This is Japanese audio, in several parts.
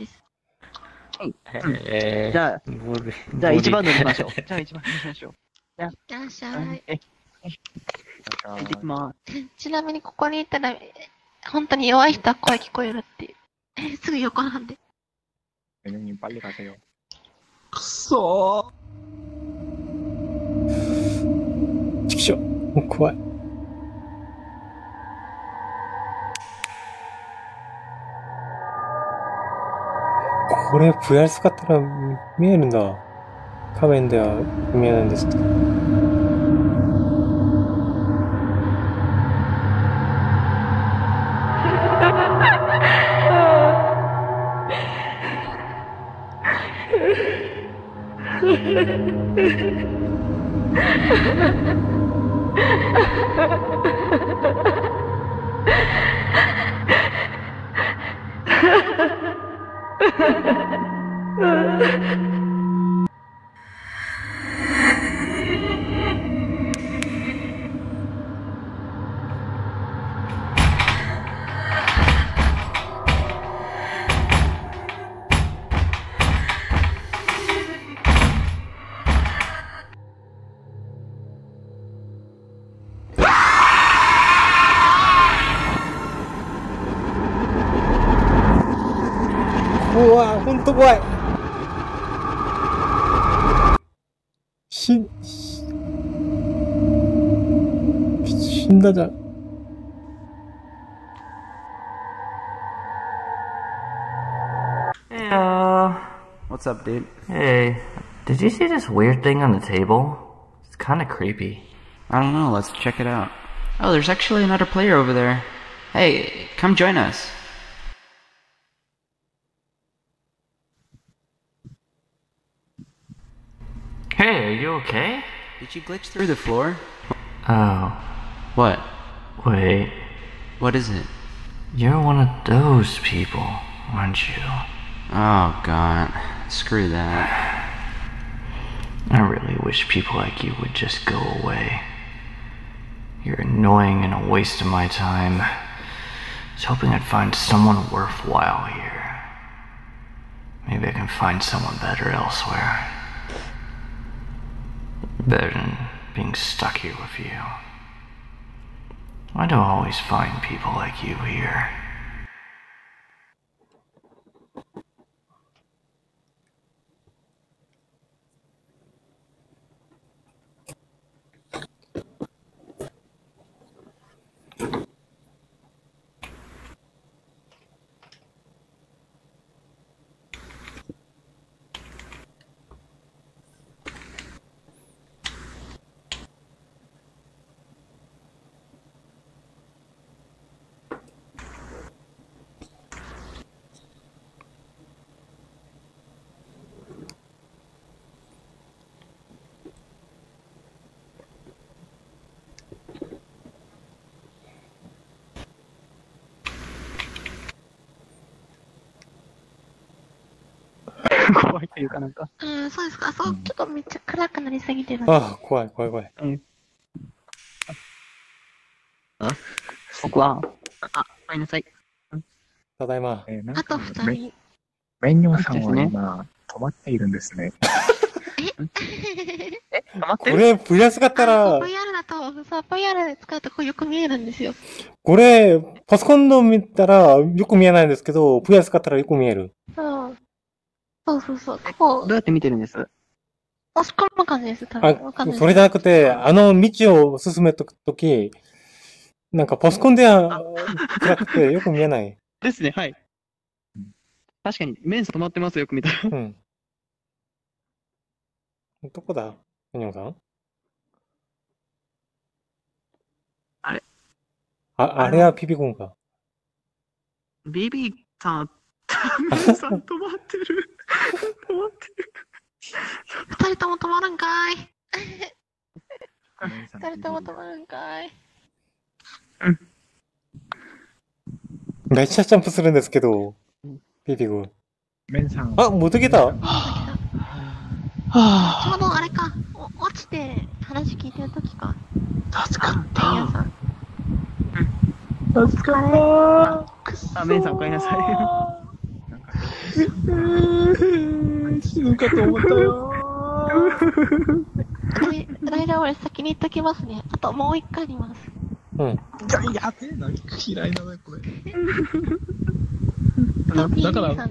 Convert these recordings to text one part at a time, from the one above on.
です。じゃあ、じゃあ一番乗りましょう。じゃあ一番乗りましょう。じゃあ、いっ。行ってきます。ちなみにここにいたら、本当に弱い人は声聞こえるっていう。え すぐ横なんで。くそー。ちくしょう、もう怖い。これ、VR 使ったら見えるんだ。画面では見えないんですけど。う the way. Hey, uh, what's up, dude? Hey, did you see this weird thing on the table? It's kind of creepy. I don't know, let's check it out. Oh, there's actually another player over there. Hey, come join us. Hey, are you okay? Did you glitch through the floor? Oh, What? wait. What is it? You're one of those people, aren't you? Oh, God. Screw that. I really wish people like you would just go away. You're annoying and a waste of my time. I was hoping I'd find someone worthwhile here. Maybe I can find someone better elsewhere. Better than being stuck here with you. I don't always find people like you here. 怖いというかなんか。うん、そうですか。そう、ちょっとめっちゃ暗くなりすぎてる。ああ、怖い怖い怖い。僕は、あ、ごめんなさい。ただいま。 네, あと二人。メンニョンさんは今、止まっているんですね。え、止まってる？これ、VR 使ったあら、VR だと、そう、VR で使うとこうよく見えるんですよ。これ、パソコンの見たらよく見えないんですけど、VR 使ったらよく見える。そう。そうそうそう。こう、どうやって見てるんです？押し込む感じです、多あ分。わかんない。それじゃなくて、あの道を進めとくとき、なんかパソコンでは暗くてよく見えない。ですね、はい。確かに、メンサ止まってますよ、よく見たら。うん。どこだ？メニョンさん？あれあ、あれはピピコンか。ビビさん、メンサ止まってる。止まってる。二人とも止まるんかい。二人とも止まるんかい。めっちゃジャンプするんですけど、ピピコン。メンさん。あ、戻ってきたちょうどあれか、お落ちて話聞いてるときか。助かっ皆さん。助かったあ、メンさんお帰りなさい。死ぬかと思ったよ。はい大丈夫です。先に言っときますね。あともう一回あります。うん。いや、やべえな。嫌いだな、これ。だだから。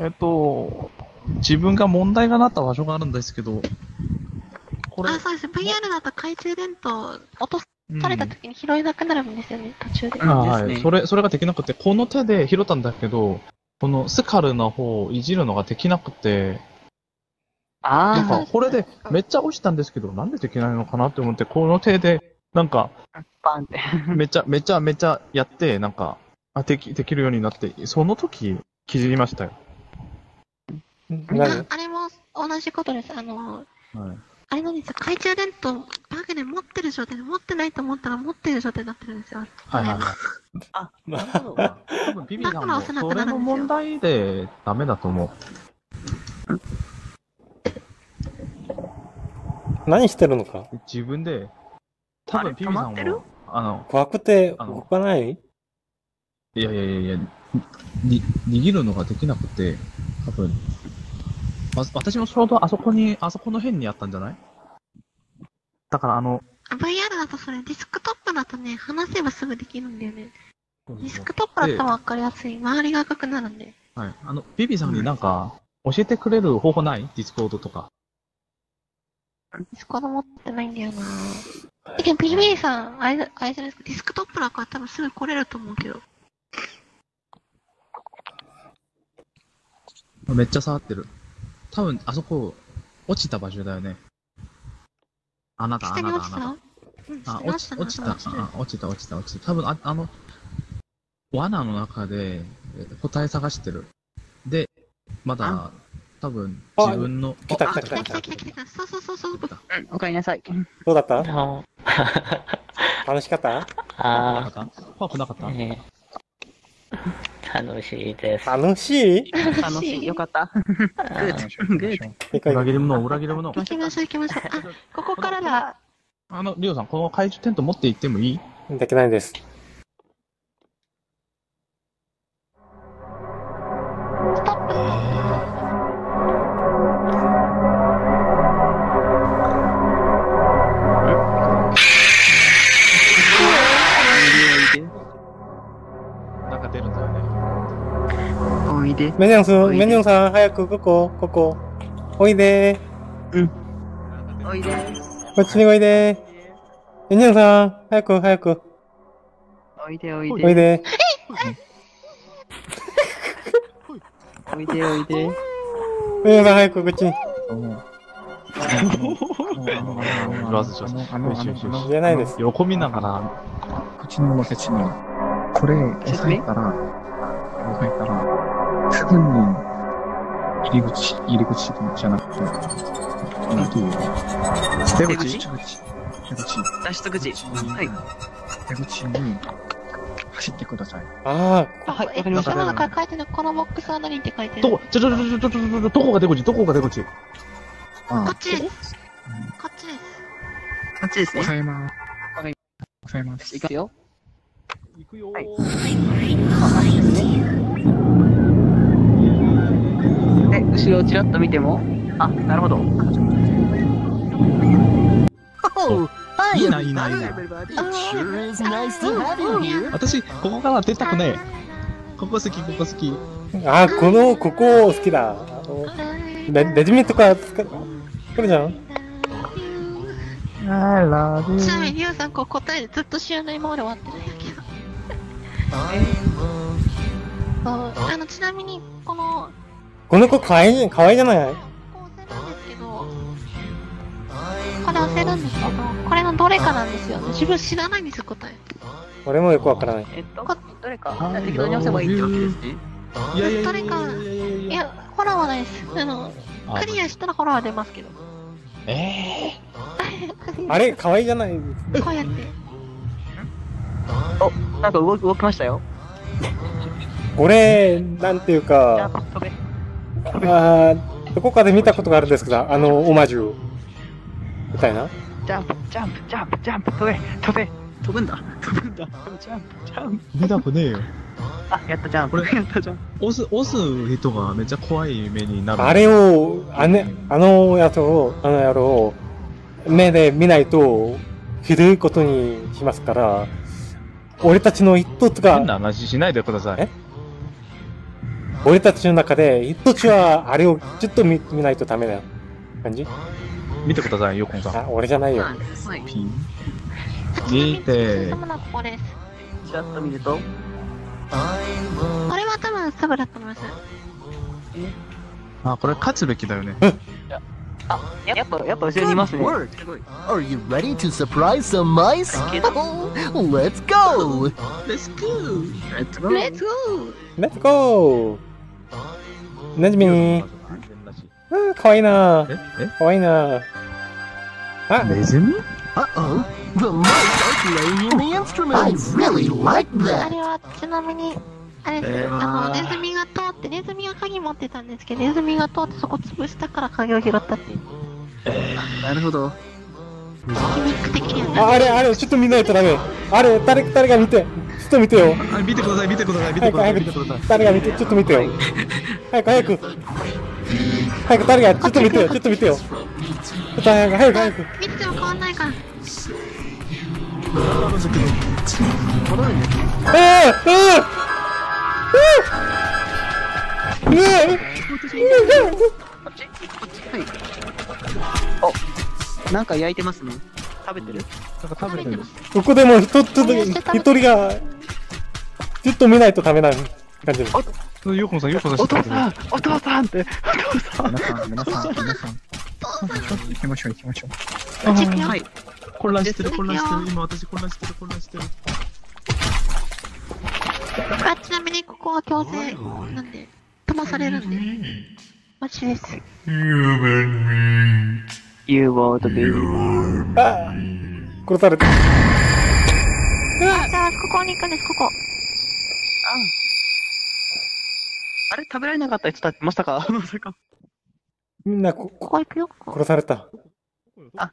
えっと、自分が問題がなった場所があるんですけど、これ、あ、そうです。VR だと懐中電灯落とされた時に拾えなくなるんですよね、途中で。あはい。それ、それができなくて、この手で拾ったんだけど、このスカルの方をいじるのができなくて、あなんか、これでめっちゃ押したんですけど、なんでできないのかなって思って、この手で、なんか、バンって。めちゃ、めちゃ、めちゃやって、なんか、あ、でき、できるようになって、その時、気づきましたよ。ああれも同じことです。あの、はい。あれなんですよ。懐中電灯、バグで持ってる状態で持ってないと思ったら持ってる状態になってるんですよ。はいはいはい。あ、なるほど。多分ビビさんも、それの問題でダメだと思う。何してるのか？自分で、多分ビビさんも、あの、怖くて動かない？いやいやいやいや、に、握るのができなくて、多分、わ私もちょうどあそこに、あそこの辺にあったんじゃない？だからあの、VR だとそれ、ディスクトップだとね、離せばすぐできるんだよね。ディスクトップだったらわかりやすい。周りが赤くなるんで。はい。あの、ビビさんになんか、教えてくれる方法ない？ディスコードとか。ディスコード持ってないんだよなえ、でもビビーさん、あれ、あれじゃないですか、ディスクトップだから多分すぐ来れると思うけど。めっちゃ触ってる。多分、あそこ、落ちた場所だよね。あなた、あなた、あ落ちたなうん、た。あ、落ち、落ちたな落ちた、落ちてるあ、落ちた、落ちた、落ちた。多分、ああの、罠の中でえー答え探してる。で、まだ、多分、あ？自分の、来たあ来た来た来た来た来た。そうそうそうそう。おかえりなさい。どうだった？あ楽しかった？あ怖くなかった？ー、ね楽しいです。楽しい？楽しい。よかった。グッ。グッ。裏切り者、裏切り者。行きましょう行きましょう。あ、ここからだ。あの、リオさん、この怪獣テント持って行ってもいい？できないです。いで。メニョンさん、おいでメニョンさん、早くここ、ここ。おいでおいで。こっちにおいでメニョンさん、早く早く。おいでおいで。おいで。おいでおいで。メニョンさん、早くこっちに。上手上手。あのよしよしよし言えないです。横見ながら、口のおせちに、これ、押さえたら、ら、すぐに、入り口、入り口じゃなくて、なんていうの？出口？出口。出口。脱出口。はい。出口に、走ってください。ああ、はい、わかりました。の中書いてるこのボックスは何って書いてる。どこ、ちょちょちょちょちょどこが出口？どこが出口？あこっちです。こっちです。こっちですね。押さえます。押さえます。いくよ。行くよはい。で、後ろをちらっと見ても、あ、なるほど。いいな、いいな、いいな。私、ここから出たくねえ。ここ好き、ここ好き。あ。あ、この、ここ好きだ。レレジメントか使作るじゃん？I love ちなみに、リュウさん、こう答えでずっと知らないままで終わってるんやけど。あの、ちなみに、この、この子かわいい、かわいいじゃない？こう押せるんですけど、これ押せるんですけど、これのどれかなんですよ。自分知らないんですよ、答え。俺もよくわからない。えっと、どれか、適当に押せばいいってわけですね。いやいやいやどれか、いや、ホラーはないです。あの、あクリアしたらホラーは出ますけど。え あれ、かわいいじゃない？こうやって。お、なんか動き、動きましたよ。これ、なんていうじゃあ、か、飛べ。あーどこかで見たことがあるんですけど、あの、オマージュ。みたいな。ジャンプ、ジャンプ、ジャンプ、ジャンプ、飛べ、飛べ。飛ぶんだ。飛ぶんだ。ジャンプ、ジャンプ。見たくねえよ。あ、やったじゃん。これやったじゃん。押す、押す人がめっちゃ怖い目になる。あれを、あ,、ね、あのやつを、あの野郎を、目で見ないと、ひどいことにしますから、俺たちの一つ変なが、話しないでください。え？俺たちの中で一つは、あれをちょっと見見ないとダメな感じ？見てください、ヨコンさん。あ、俺じゃないよ。はい。ピン。見見てそ。のここです。ちらっと見ると、これは多分サブだと思います。あ、これ勝つべきだよね。ややっぱ、やっぱ後ろにいますね。Are you ready to surprise some mice? Let's go! Let's go! レッツゴなじみー。うん、かわいいなええかわいいなあ、ネズミ Uh-oh. The mice are playing in the instruments. I really like あ that. れはちなみに、あれあの、ネズミが通って、ネズミが鍵持ってたんですけど、ネズミが通ってそこ潰したから鍵を拾ったっていう。なるほど。ギミック的にはあれ、あれ、ちょっと見ないとダメ。あれ、誰、誰が見て。ちょっと見てよ。あ、見てください、見てください、見て早く、ください、早見てくださいく。。誰が見て、ちょっと見てよ。早く、早く。早く、誰が、ちょっと見てよ、ちょっと見てよ。早く、早く、早く。見てても変わんないから。ええええええこっちこっちはい。お、なんか焼いてますね。食べてる？なんか食べてる。ここでも一つ、一人が、ちょっと見ないとダメな感じです。ヨコンさん、ヨコンさん、お父さんお父さんって、お父さん皆さん、皆さん、皆さん。行きましょう、行きましょう。はい。混乱してる、混乱してる。今私混乱してる、混乱してる。あ、ちなみにここは強制なんで、飛ばされるんで。マジです。You want to be あ殺された。あ、じゃあ、ここに行くんです、ここ。あれ食べられなかった人たち、まさか？まさか。みんなこここ行くよ。殺された。あ、